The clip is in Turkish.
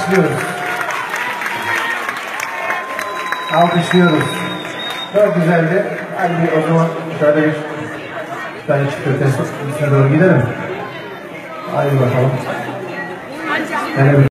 Alkışlıyoruz. Alkışlıyoruz. Çok güzeldi. Hadi o zaman şöyle bir tane test doğru gidelim. Hadi bakalım. Bir